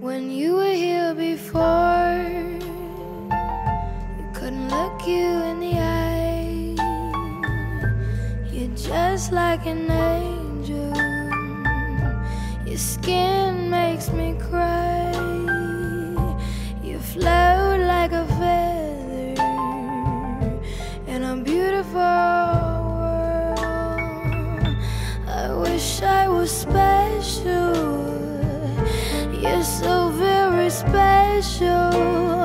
When you were here before, you couldn't look you in the eye. You're just like an angel. Your skin makes me cry. You float like a feather in a beautiful world. I wish I was special. You're so very special.